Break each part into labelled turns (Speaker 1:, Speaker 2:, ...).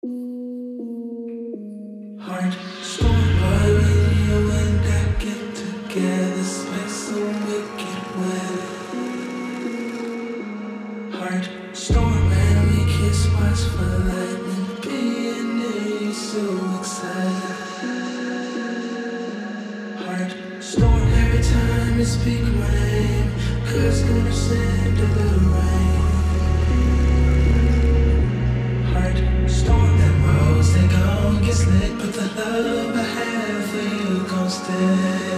Speaker 1: Heart storm by radio and I get together, smack some wicked weather. Heart storm and we kiss watch for lightning, being there, you so excited. Heart storm every time you speak my name, God's gonna send a little rain.
Speaker 2: Yeah.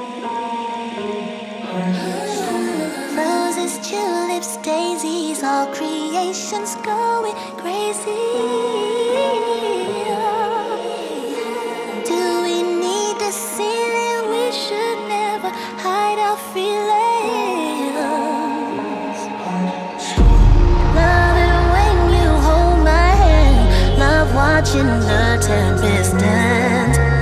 Speaker 2: all creations going crazy. Do we need to see that we should never hide our feelings? Love it when you hold my hand. Love watching the tempest dance.